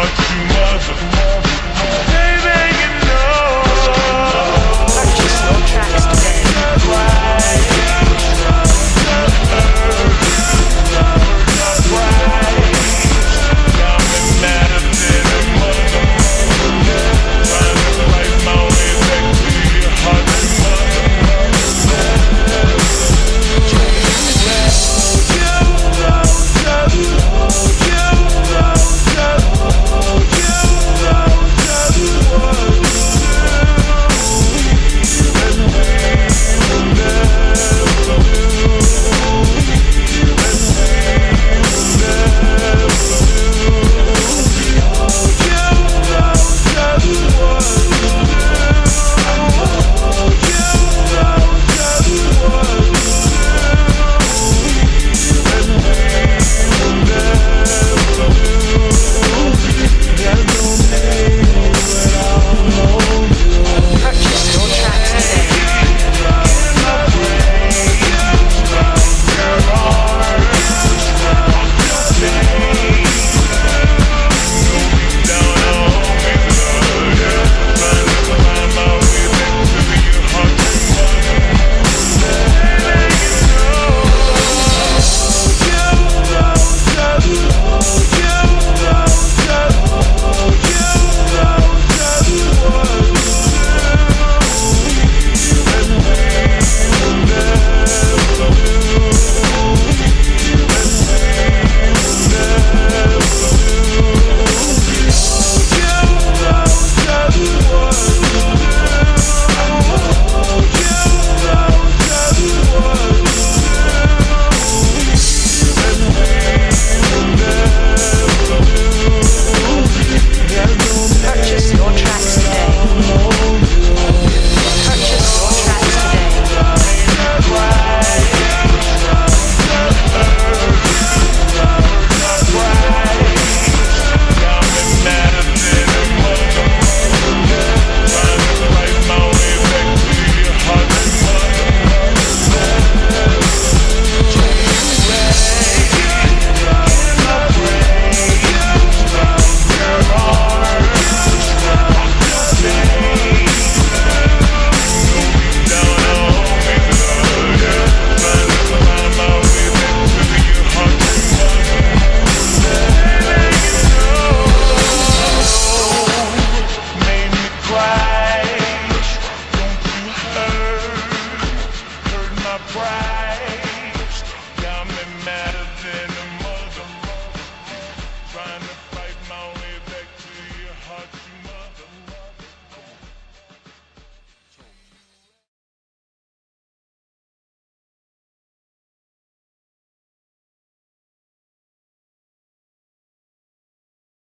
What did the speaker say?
got you.